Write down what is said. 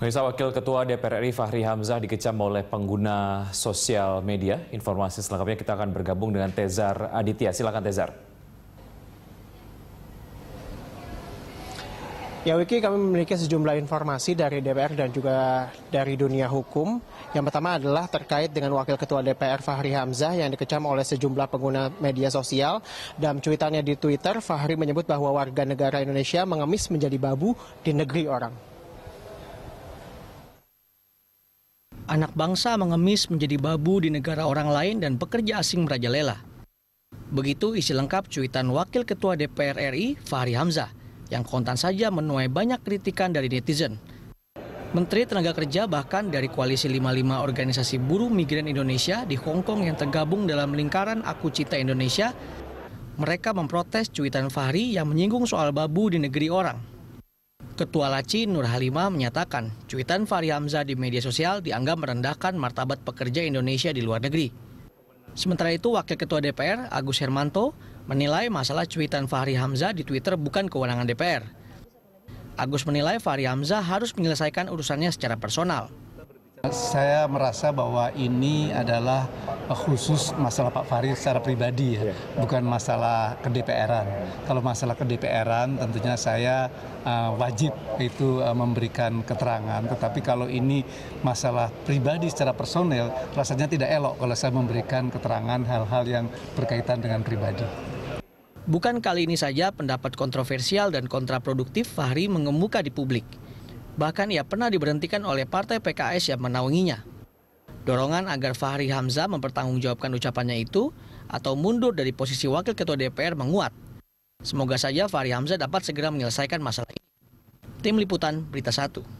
Pemirsa Wakil Ketua DPR RI Fahri Hamzah dikecam oleh pengguna sosial media. Informasi selengkapnya kita akan bergabung dengan Tezar Aditya. Silakan Tezar. Ya Wiki, kami memiliki sejumlah informasi dari DPR dan juga dari dunia hukum. Yang pertama adalah terkait dengan Wakil Ketua DPR Fahri Hamzah yang dikecam oleh sejumlah pengguna media sosial. Dalam cuitannya di Twitter, Fahri menyebut bahwa warga negara Indonesia mengemis menjadi babu di negeri orang. Anak bangsa mengemis menjadi babu di negara orang lain dan pekerja asing merajalela. Begitu isi lengkap cuitan Wakil Ketua DPR RI, Fahri Hamzah, yang kontan saja menuai banyak kritikan dari netizen. Menteri Tenaga Kerja bahkan dari Koalisi 55 Organisasi Buruh Migran Indonesia di Hong Kong yang tergabung dalam lingkaran Aku Cita Indonesia, mereka memprotes cuitan Fahri yang menyinggung soal babu di negeri orang. Ketua Laci Nur Halimah menyatakan cuitan Fahri Hamzah di media sosial dianggap merendahkan martabat pekerja Indonesia di luar negeri. Sementara itu, Wakil Ketua DPR Agus Hermanto menilai masalah cuitan Fahri Hamzah di Twitter bukan kewenangan DPR. Agus menilai Fahri Hamzah harus menyelesaikan urusannya secara personal. Saya merasa bahwa ini adalah khusus masalah Pak Fahri secara pribadi ya, bukan masalah kedPRan. Kalau masalah kedPRan tentunya saya uh, wajib itu uh, memberikan keterangan, tetapi kalau ini masalah pribadi secara personel, rasanya tidak elok kalau saya memberikan keterangan hal-hal yang berkaitan dengan pribadi. Bukan kali ini saja pendapat kontroversial dan kontraproduktif Fahri mengemuka di publik. Bahkan ia pernah diberhentikan oleh partai PKS yang menaunginya. Dorongan agar Fahri Hamzah mempertanggungjawabkan ucapannya itu atau mundur dari posisi wakil ketua DPR menguat. Semoga saja Fahri Hamzah dapat segera menyelesaikan masalah ini. Tim Liputan Berita 1.